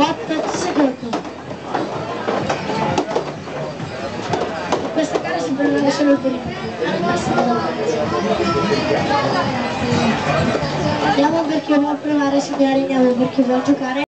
4 secondi. Questa gara si prenderà solo il primo. Andiamo per chi vuole provare a segnare, andiamo perché chi giocare.